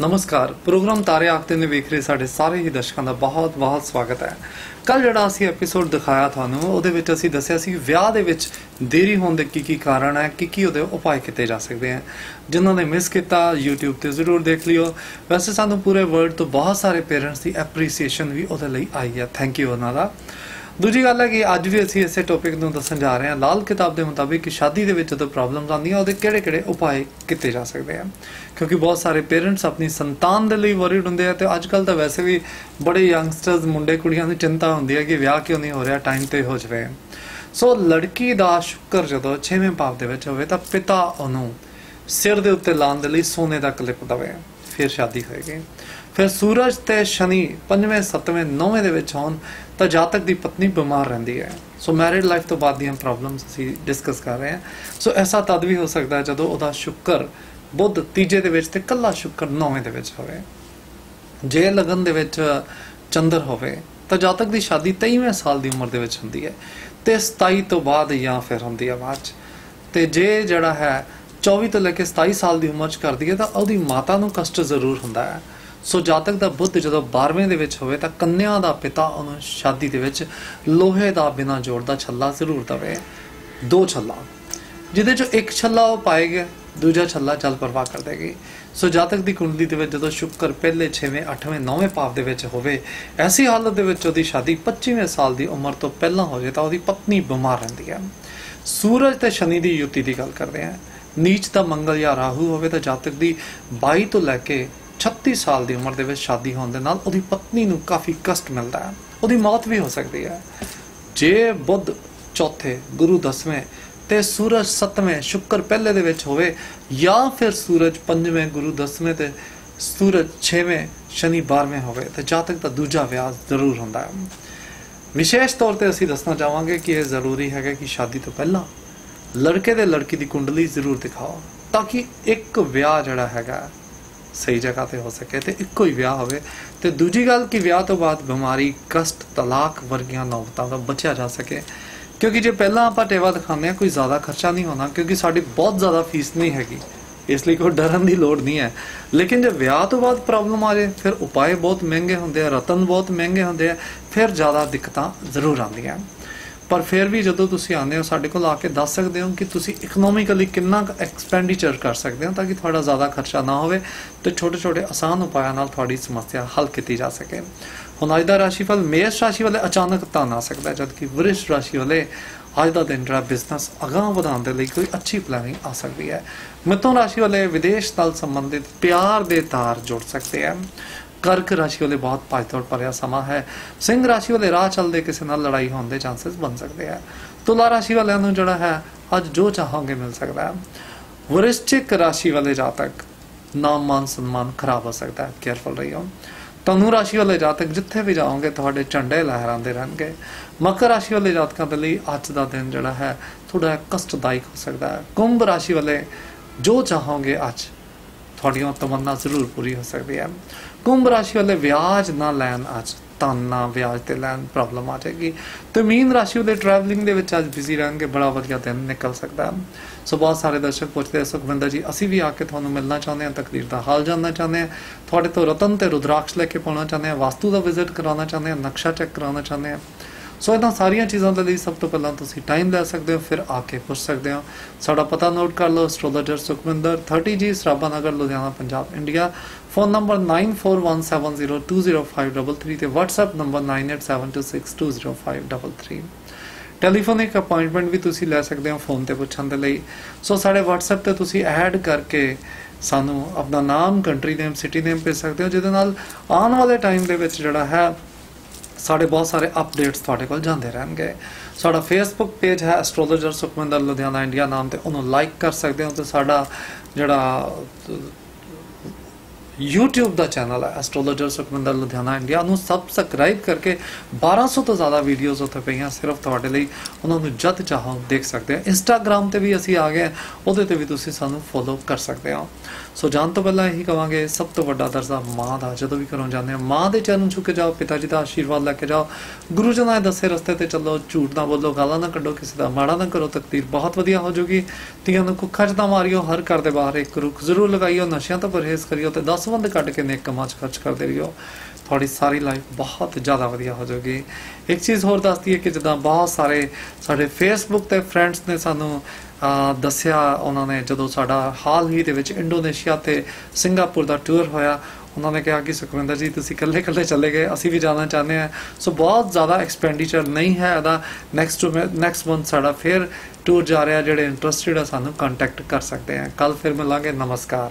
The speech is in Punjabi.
ਨਮਸਕਾਰ। ਪ੍ਰੋਗਰਾਮ ਤਾਰੇ ਆਖਦੇ ਨੇ ਵੇਖ ਰਹੇ ਸਾਡੇ ਸਾਰੇ ਹੀ ਦਰਸ਼ਕਾਂ ਦਾ ਬਹੁਤ ਬਹੁਤ ਸਵਾਗਤ ਹੈ। ਕੱਲ ਜਿਹੜਾ ਅਸੀਂ ਐਪੀਸੋਡ ਦਿਖਾਇਆ ਤੁਹਾਨੂੰ, ਉਹਦੇ ਵਿੱਚ ਅਸੀਂ ਦੱਸਿਆ ਸੀ ਵਿਆਹ ਦੇ ਵਿੱਚ ਦੇਰੀ ਹੋਣ ਦੇ ਕੀ ਕੀ ਕਾਰਨ ਹੈ ਕੀ ਕੀ ਉਹਦੇ ਉਪਾਅ ਕੀਤੇ ਜਾ ਸਕਦੇ ਹਨ ਜਿਨ੍ਹਾਂ ਨੇ ਮਿਸ ਕੀਤਾ, YouTube ਤੇ ਜ਼ਰੂਰ ਦੇਖ ਲਿਓ। ਵੈਸੇ ਸਾਨੂੰ ਪੂਰੇ ਵਰਲਡ ਤੋਂ ਬਹੁਤ ਸਾਰੇ ਪੇਰੈਂਟਸ ਦੀ ਐਪਰੀਸੀਏਸ਼ਨ ਵੀ ਉਹਦੇ ਲਈ ਆਈ ਹੈ। ਥੈਂਕ ਯੂ ਉਹਨਾਂ ਦਾ। ਦੂਜੀ ਗੱਲ ਹੈ ਕਿ ਅੱਜ ਵੀ ਅਸੀਂ ਇਸੇ ਟੌਪਿਕ ਨੂੰ ਦੱਸਣ ਜਾ ਰਹੇ ਹਾਂ। ਲਾਲ ਕਿਤਾਬ ਦੇ ਮੁਤਾਬਿਕ ਸ਼ਾਦੀ ਦੇ ਵਿੱਚ ਜਦੋਂ ਪ੍ਰੋਬਲਮਸ ਆਉਂਦੀਆਂ, ਉਹਦੇ ਕਿਹੜੇ-ਕਿਹੜੇ ਉਪਾਅ ਕੀਤੇ ਜਾ ਸਕਦੇ ਆ? ਕਿਉਂਕਿ ਬਹੁਤ ਸਾਰੇ ਪੇਰੈਂਟਸ ਆਪਣੀ ਸੰਤਾਨ ਦੇ ਲਈ ਵਰੀਡ ਹੁੰਦੇ ਆ ਤੇ ਅੱਜ ਕੱਲ ਤਾਂ ਵੈਸੇ ਵੀ ਬੜੇ ਯੰਗਸਟਰਸ ਮੁੰਡੇ, ਕੁੜੀਆਂ ਨੂੰ ਚਿੰਤਾ ਹੁੰਦੀ ਹੈ ਕਿ ਵਿਆਹ ਕਿਉਂ ਨਹੀਂ ਹੋ ਰਿਹਾ ਟਾਈਮ ਤੇ ਹੋ ਜਵੇ। ਸੋ ਲੜਕੀ ਦਾ ਸ਼ੁਕਰ ਜਦੋਂ 6ਵੇਂ ਭਾਵ ਦੇ ਵਿੱਚ ਹੋਵੇ ਤਾਂ ਪਿਤਾ ਉਹਨੂੰ ਸਿਰ ਦੇ ਉੱਤੇ ਲਾਉਣ ਦੇ ਲਈ ਸੋਨੇ ਦਾ ਕਲਿੱਪ ਦਵੇ। ਫਿਰ ਸ਼ਾਦੀ ਹੋਏਗੀ। ਫਿਰ ਸੂਰਜ ਤੇ ਸ਼ਨੀ ਪੰਜਵੇਂ, ਸੱਤਵੇਂ, ਨੌਵੇਂ ਦੇ ਵਿੱਚ ਹੋਣ ਤਾਂ ਜਾਤਕ ਦੀ ਪਤਨੀ ਬਿਮਾਰ ਰਹਿੰਦੀ ਹੈ। ਸੋ ਮੈਰਿਡ ਲਾਈਫ ਤੋਂ ਬਾਅਦ ਦੀਆਂ ਪ੍ਰੋਬਲਮਸ ਅਸੀਂ ਡਿਸਕਸ ਕਰ ਰਹੇ ਹਾਂ। ਸੋ ਐਸਾ ਤਦ ਵੀ ਹੋ ਸਕਦਾ ਜਦੋਂ ਉਹਦਾ ਸ਼ੁਕਰ ਬੁੱਧ ਤੀਜੇ ਦੇ ਵਿੱਚ ਤੇ ਕੱਲਾ ਸ਼ੁਕਰ ਨੌਵੇਂ ਦੇ ਵਿੱਚ ਹੋਵੇ। ਜੇ ਲਗਨ ਦੇ ਵਿੱਚ ਚੰਦਰ ਹੋਵੇ ਤਾਂ ਜਾਤਕ ਦੀ ਸ਼ਾਦੀ 23ਵੇਂ ਸਾਲ ਦੀ ਉਮਰ ਦੇ ਵਿੱਚ ਹੁੰਦੀ ਹੈ ਤੇ 27 ਤੋਂ ਬਾਅਦ ਜਾਂ ਫਿਰ ਹੁੰਦੀ ਹੈ ਬਾਅਦ 'ਚ ਤੇ ਜੇ ਜਿਹੜਾ ਹੈ 24 ਤੋਂ ਲੈ ਕੇ 27 ਸਾਲ ਦੀ ਉਮਰ 'ਚ ਕਰਦੀ ਹੈ, ਤਾਂ ਉਹਦੀ ਮਾਤਾ ਨੂੰ ਕਸ਼ਟ ਜ਼ਰੂਰ ਹੁੰਦਾ ਹੈ। ਸੋ ਜਾਤਕ ਦਾ ਬੁੱਧ ਜਦੋਂ 12ਵੇਂ ਦੇ ਵਿੱਚ ਹੋਵੇ, ਤਾਂ ਕੰਨਿਆ ਦਾ ਪਿਤਾ ਉਹਨੂੰ ਸ਼ਾਦੀ ਦੇ ਵਿੱਚ ਲੋਹੇ ਦਾ ਬਿਨਾ ਜੋੜ ਦਾ ਛੱਲਾ ਜ਼ਰੂਰ ਦਵੇ। ਦੋ ਛੱਲਾ। ਜਿਹਦੇ ਚੋਂ ਇੱਕ ਛੱਲਾ ਉਹ ਪਾਏਗਾ ਦੂਜਾ ਛੱਲਾ ਜਲ ਪ੍ਰਵਾਹ ਕਰ ਦੇਗੀ। ਸੋ ਜਾਤਕ ਦੀ ਕੁੰਡਲੀ ਦੇ ਵਿੱਚ ਜਦੋਂ ਸ਼ੁਕਰ ਪਹਿਲੇ 6ਵੇਂ 8ਵੇਂ 9ਵੇਂ ਭਾਵ ਦੇ ਵਿੱਚ ਹੋਵੇ, ਐਸੀ ਹਾਲਤ ਦੇ ਵਿੱਚ ਉਹਦੀ ਸ਼ਾਦੀ 25ਵੇਂ ਸਾਲ ਦੀ ਉਮਰ ਤੋਂ ਪਹਿਲਾਂ ਹੋ ਜਾਏ, ਤਾਂ ਉਹਦੀ ਪਤਨੀ ਬਿਮਾਰ ਰਹਿੰਦੀ ਹੈ। ਸੂਰਜ ਤੇ ਸ਼ਨੀ ਦੀ ਯੁਤੀ ਦੀ ਗੱਲ ਕਰਦੇ ਹਾਂ। ਨੀਚ ਦਾ ਮੰਗਲ ਜਾਂ ਰਾਹੂ ਹੋਵੇ ਤਾਂ ਜਾਤਕ ਦੀ 22 ਤੋਂ ਲੈ ਕੇ 36 ਸਾਲ ਦੀ ਉਮਰ ਦੇ ਵਿੱਚ ਸ਼ਾਦੀ ਹੋਣ ਦੇ ਨਾਲ ਉਹਦੀ ਪਤਨੀ ਨੂੰ ਕਾਫੀ ਕਸ਼ਟ ਮਿਲਦਾ ਹੈ। ਉਹਦੀ ਮੌਤ ਵੀ ਹੋ ਸਕਦੀ ਹੈ। ਜੇ ਬੁੱਧ ਚੌਥੇ, ਗੁਰੂ ਦਸਵੇਂ ਤੇ ਸੂਰਜ ਸੱਤਵੇਂ, ਸ਼ੁੱਕਰ ਪਹਿਲੇ ਦੇ ਵਿੱਚ ਹੋਵੇ ਜਾਂ ਫਿਰ ਸੂਰਜ ਪੰਜਵੇਂ, ਗੁਰੂ ਦਸਵੇਂ ਤੇ ਸੂਰਜ ਛੇਵੇਂ, ਸ਼ਨੀ 12ਵੇਂ ਹੋਵੇ ਤਾਂ ਜਾਤਕ ਦਾ ਦੂਜਾ ਵਿਆਹ ਜ਼ਰੂਰ ਹੁੰਦਾ ਹੈ। ਵਿਸ਼ੇਸ਼ ਤੌਰ ਤੇ ਅਸੀਂ ਦੱਸਣਾ ਚਾਹਾਂਗੇ ਕਿ ਇਹ ਜ਼ਰੂਰੀ ਹੈਗਾ ਕਿ ਸ਼ਾਦੀ ਤੋਂ ਪਹਿਲਾਂ ਲੜਕੇ ਦੇ ਲੜਕੀ ਦੀ ਕੁੰਡਲੀ ਜ਼ਰੂਰ ਦਿਖਾਓ ਤਾਂ ਕਿ ਇੱਕ ਵਿਆਹ ਜਿਹੜਾ ਹੈਗਾ ਸਹੀ ਜਗ੍ਹਾ ਤੇ ਹੋ ਸਕੇ ਤੇ ਇੱਕੋ ਹੀ ਵਿਆਹ ਹੋਵੇ। ਤੇ ਦੂਜੀ ਗੱਲ ਕਿ ਵਿਆਹ ਤੋਂ ਬਾਅਦ ਬਿਮਾਰੀ, ਕਸ਼ਟ, ਤਲਾਕ ਵਰਗੀਆਂ ਨੌਬਤਾਂ ਤੋਂ ਬਚਿਆ ਜਾ ਸਕੇ। ਕਿਉਂਕਿ ਜੇ ਪਹਿਲਾਂ ਆਪਾਂ ਟੇਵਾ ਦਿਖਾਉਂਦੇ ਆ ਕੋਈ ਜ਼ਿਆਦਾ ਖਰਚਾ ਨਹੀਂ ਹੋਣਾ, ਕਿਉਂਕਿ ਸਾਡੀ ਬਹੁਤ ਜ਼ਿਆਦਾ ਫੀਸ ਨਹੀਂ ਹੈਗੀ। ਇਸ ਲਈ ਕੋਈ ਡਰਨ ਦੀ ਲੋੜ ਨਹੀਂ ਹੈ। ਲੇਕਿਨ ਜੇ ਵਿਆਹ ਤੋਂ ਬਾਅਦ ਪ੍ਰੋਬਲਮ ਆ ਜਾਏ, ਫਿਰ ਉਪਾਅ ਬਹੁਤ ਮਹਿੰਗੇ ਹੁੰਦੇ ਆ, ਰਤਨ ਬਹੁਤ ਮਹਿੰਗੇ ਹੁੰਦੇ ਆ, ਫਿਰ ਜ਼ਿਆਦਾ ਦਿੱਕਤਾਂ ਜ਼ਰੂਰ ਆਉਂਦੀਆਂ। ਪਰ ਫਿਰ ਵੀ ਜਦੋਂ ਤੁਸੀਂ ਆਉਂਦੇ ਹੋ, ਸਾਡੇ ਕੋਲ ਆ ਕੇ ਦੱਸ ਸਕਦੇ ਹੋ ਕਿ ਤੁਸੀਂ ਇਕਨੋਮਿਕਲੀ ਕਿੰਨਾ ਐਕਸਪੈਂਡੀਚਰ ਕਰ ਸਕਦੇ ਹੋ ਤਾਂ ਕਿ ਤੁਹਾਡਾ ਜ਼ਿਆਦਾ ਖਰਚਾ ਨਾ ਹੋਵੇ ਤੇ ਛੋਟੇ ਛੋਟੇ ਆਸਾਨ ਉਪਾਅ ਨਾਲ ਤੁਹਾਡੀ ਸਮੱਸਿਆ ਹੱਲ ਕੀਤੀ ਜਾ ਸਕੇ। ਹੁਣ ਅੱਜ ਦਾ ਰਾਸ਼ੀਫਲ ਮੇਸ਼ ਰਾਸ਼ੀ ਵਾਲੇ ਅਚਾਨਕ ਤਾਂ ਆ ਸਕਦਾ, ਜਦਕਿ ਵਰਿਸ਼ ਰਾਸ਼ੀ ਵਾਲੇ ਅੱਜ ਦਾ ਦਿਨ ਜਿਹੜਾ ਬਿਜ਼ਨਸ ਅਗਾਹ ਵਧਾਉਣ ਦੇ ਲਈ ਕੋਈ ਅੱਛੀ ਪਲੈਨਿੰਗ ਆ ਸਕਦੀ ਹੈ। ਮਿਥੁਨ ਰਾਸ਼ੀ ਵਾਲੇ ਵਿਦੇਸ਼ ਨਾਲ ਸੰਬੰਧਿਤ ਪਿਆਰ ਦੇ ਤਾਰ ਜੁੜ ਸਕਦੇ ਹਨ ਕਰਕ ਰਾਸ਼ੀ ਵਾਲੇ ਬਹੁਤ ਭੱਜ ਭਾਜਦੌੜ ਭਰਿਆ ਸਮਾਂ ਹੈ। ਸਿੰਘ ਰਾਸ਼ੀ ਵਾਲੇ ਰਾਹ ਚੱਲਦੇ ਕਿਸੇ ਨਾਲ ਲੜਾਈ ਹੋਣ ਦੇ ਚਾਂਸਸ ਬਣ ਸਕਦੇ ਆ। ਤੁਲਾ ਰਾਸ਼ੀ ਵਾਲਿਆਂ ਨੂੰ ਜਿਹੜਾ ਹੈ, ਅੱਜ ਜੋ ਚਾਹੋਗੇ ਮਿਲ ਸਕਦਾ ਹੈ। ਵਰਿਸ਼ਚਿਕ ਰਾਸ਼ੀ ਵਾਲੇ ਜਾਤਕ, ਨਾਮ, ਮਾਨ, ਸਨਮਾਨ ਖਰਾਬ ਹੋ ਸਕਦਾ ਹੈ। ਕੇਅਰਫੁਲ ਰਹੀਓ। ਤਨੂ ਰਾਸ਼ੀ ਵਾਲੇ ਜਾਤਕ, ਜਿੱਥੇ ਵੀ ਜਾਓਗੇ, ਤੁਹਾਡੇ ਝੰਡੇ ਲਹਿਰਾਉਂਦੇ ਰਹਿਣਗੇ। ਮਕਰ ਰਾਸ਼ੀ ਵਾਲੇ ਜਾਤਕਾਂ ਦੇ ਲਈ ਅੱਜ ਦਾ ਦਿਨ ਜਿਹੜਾ ਹੈ ਥੋੜਾ ਕਸ਼ਟਦਾਇਕ ਹੋ ਸਕਦਾ ਹੈ। ਕੁੰਭ ਰਾਸ਼ੀ ਵਾਲੇ ਜੋ ਚਾਹੋਗੇ ਅੱਜ ਤੁਹਾਡੀਆਂ ਤਮੰਨਾ ਜ਼ਰੂਰ ਪੂਰੀ ਹੋ ਸਕਦੀ ਹੈ ਕੁੰਭ ਰਾਸ਼ੀ ਵਾਲੇ ਵਿਆਜ ਨਾ ਲੈਣ ਅੱਜ ਤਾਨਾ ਵਿਆਜ ਤੇ ਲੈਣ ਪ੍ਰੋਬਲਮ ਆ ਜਾਏਗੀ। ਤੇ ਮੀਨ ਰਾਸ਼ੀ ਵਾਲੇ ਟਰੈਵਲਿੰਗ ਦੇ ਵਿੱਚ ਅੱਜ ਬਿਜ਼ੀ ਰਹਿਣਗੇ, ਬੜਾ ਵਧੀਆ ਦਿਨ ਨਿਕਲ ਸਕਦਾ ਹੈ। ਸੋ ਬਹੁਤ ਸਾਰੇ ਦਰਸ਼ਕ ਪੁੱਛਦੇ ਆ, ਸੁਖਵਿੰਦਰ ਜੀ, ਅਸੀਂ ਵੀ ਆ ਕੇ ਤੁਹਾਨੂੰ ਮਿਲਣਾ ਚਾਹੁੰਦੇ ਹਾਂ, ਤਕਦੀਰ ਦਾ ਹਾਲ ਜਾਨਣਾ ਚਾਹੁੰਦੇ ਹਾਂ। ਤੁਹਾਡੇ ਤੋਂ ਰਤਨ ਤੇ ਰੁਦਰਾਕਸ਼ ਲੈ ਕੇ ਪਾਉਣਾ ਚਾਹੁੰਦੇ ਹਾਂ, ਵਾਸਤੂ ਦਾ ਵਿਜ਼ਿਟ ਕਰਾਉਣਾ ਚਾਹੁੰਦੇ ਹਾਂ, ਨਕਸ਼ਾ ਚੈੱਕ ਕਰਾਉਣਾ ਚਾਹੁੰਦੇ ਹਾਂ। ਸੋ ਇਹਨਾਂ ਸਾਰੀਆਂ ਚੀਜ਼ਾਂ ਦੇ ਲਈ ਸਭ ਤੋਂ ਪਹਿਲਾਂ ਤੁਸੀਂ ਟਾਈਮ ਲੈ ਸਕਦੇ ਹੋ, ਫਿਰ ਆ ਕੇ ਪੁੱਛ ਸਕਦੇ ਹੋ। ਸਾਡਾ ਪਤਾ ਨੋਟ ਕਰ ਲਓ astrologer Sukhwinder 30G Sarabha Nagar Ludhiana, Punjab India phone number 9417020533 ਤੇ WhatsApp ਨੰਬਰ 9872620533 ਟੈਲੀਫੋਨਿਕ ਅਪਾਇੰਟਮੈਂਟ ਵੀ ਤੁਸੀਂ ਲੈ ਸਕਦੇ ਹੋ ਫੋਨ ਤੇ ਪੁੱਛਣ ਦੇ ਲਈ। ਸੋ ਸਾਡੇ WhatsApp ਤੇ ਤੁਸੀਂ ਐਡ ਕਰਕੇ ਸਾਨੂੰ ਆਪਣਾ ਨਾਮ ਕੰਟਰੀ ਨੇਮ ਸਿਟੀ ਨੇਮ ਭੇਜ ਸਕਦੇ ਹੋ, ਜਿਹਦੇ ਨਾਲ ਆਉਣ ਵਾਲੇ ਟਾਈਮ ਦੇ ਵਿੱਚ ਜਿਹੜਾ ਹੈ ਸਾਡੇ ਬਹੁਤ ਸਾਰੇ ਅਪਡੇਟਸ ਤੁਹਾਡੇ ਕੋਲ ਜਾਂਦੇ ਰਹਿਣਗੇ। ਸਾਡਾ ਫੇਸਬੁੱਕ ਪੇਜ ਹੈ ਐਸਟ੍ਰੋਲੋਜਰ ਸੁਖਮੰਦਰ ਲੁਧਿਆਣਾ ਇੰਡੀਆ ਨਾਮ ਤੇ। ਉਹਨੂੰ ਲਾਈਕ ਕਰ ਸਕਦੇ ਹੋ ਤੇ ਸਾਡਾ ਜਿਹੜਾ YouTube ਦਾ ਚੈਨਲ ਹੈ ਐਸਟ੍ਰੋਲੋਜਰ ਸੁਖਮੰਦਰ ਲੁਧਿਆਣਾ ਇੰਡੀਆ ਨੂੰ ਸਬਸਕ੍ਰਾਈਬ ਕਰਕੇ 1200 ਤੋਂ ਜ਼ਿਆਦਾ ਵੀਡੀਓਜ਼ ਉੱਥੇ ਪਈਆਂ, ਸਿਰਫ ਤੁਹਾਡੇ ਲਈ ਉਹਨਾਂ ਨੂੰ ਜਦ ਚਾਹੋ ਦੇਖ ਸਕਦੇ ਹੋ। ਇੰਸਟਾਗ੍ਰam ਤੇ ਵੀ ਅਸੀਂ ਆ ਗਏ ਉਹਦੇ ਤੇ ਵੀ ਤੁਸੀਂ ਸਾਨੂੰ ਫੋਲੋ ਕਰ ਸਕਦੇ ਹੋ। ਸੋ ਜਾਣ ਤੋਂ ਪਹਿਲਾਂ ਇਹੀ ਕਵਾਂਗੇ, ਸਭ ਤੋਂ ਵੱਡਾ ਦਰਜਾ ਮਾਂ ਦਾ, ਜਦੋਂ ਵੀ ਘਰੋਂ ਜਾਂਦੇ ਆ ਮਾਂ ਦੇ ਚਰਨ ਛੁੱਕ ਕੇ ਜਾਓ, ਪਿਤਾ ਜੀ ਦਾ ਆਸ਼ੀਰਵਾਦ ਲੈ ਕੇ ਜਾਓ। ਗੁਰੂ ਜੀ ਦੇ ਦੱਸੇ ਰਸਤੇ ਤੇ ਚੱਲੋ, ਝੂਠ ਨਾ ਬੋਲੋ, ਗਾਲਾਂ ਨਾ ਕੱਢੋ, ਕਿਸੇ ਦਾ ਮਾੜਾ ਨਾ ਕਰੋ, ਤਕਦੀਰ ਬਹੁਤ ਵਧੀਆ ਹੋ ਜੂਗੀ। ਧੀਆਂ ਨੂੰ ਕੁੱਖਾਂ 'ਚ ਤਾਂ ਮਾਰਿਓ, ਹਰ ਘਰ ਦੇ ਬਾਹਰ ਇੱਕ ਰੁੱਖ ਜ਼ਰੂਰ ਲਗਾਈਓ, ਨਸ਼ਿਆਂ ਤੋਂ ਪਰਹੇਜ਼ ਕਰਿਓ ਤੇ 10 ਸੰਬੰਧ ਕੱਢ ਕੇ ਨੇਕ ਕੰਮਾਂ 'ਚ ਖਰਚ ਕਰਦੇ ਰਹੀਓ। ਤੁਹਾਡੀ ਸਾਰੀ ਲਾਈਫ ਬਹੁਤ ਜ਼ਿਆਦਾ ਵਧੀਆ ਹੋ ਜਾਊਗੀ। ਇੱਕ ਚੀਜ਼ ਹੋਰ ਦੱਸਦੀ ਹੈ ਕਿ ਜਿੱਦਾਂ ਬਹੁਤ ਸਾਰੇ ਸਾਡੇ ਫੇਸਬੁੱਕ ਤੇ ਫਰੈਂਡਸ ਨੇ ਸਾਨੂੰ ਦੱਸਿਆ, ਉਹਨਾਂ ਨੇ ਜਦੋਂ ਸਾਡਾ ਹਾਲ ਹੀ ਦੇ ਵਿੱਚ ਇੰਡੋਨੇਸ਼ੀਆ ਤੇ ਸਿੰਗਾਪੁਰ ਦਾ ਟੂਰ ਹੋਇਆ, ਉਹਨਾਂ ਨੇ ਕਿਹਾ ਕਿ ਸੁਖਵਿੰਦਰ ਜੀ, ਤੁਸੀਂ ਇਕੱਲੇ ਇਕੱਲੇ ਚਲੇ ਗਏ, ਅਸੀਂ ਵੀ ਜਾਣਾ ਚਾਹੁੰਦੇ ਹਾਂ। ਸੋ ਬਹੁਤ ਜ਼ਿਆਦਾ ਐਕਸਪੈਂਡੀਚਰ ਨਹੀਂ ਹੈ ਇਹਦਾ। ਨੈਕਸਟ ਨੈਕਸਟ ਮੰਥ ਸਾਡਾ ਫਿਰ ਟੂਰ ਜਾ ਰਿਹਾ, ਜਿਹੜੇ ਇੰਟਰਸਟਿਡ ਆ, ਸਾਨੂੰ ਕੰਟੈਕਟ ਕਰ ਸਕਦੇ ਆ ਕੱਲ ਫਿਰ ਮਿਲਾਂਗੇ। ਨਮਸਕਾਰ।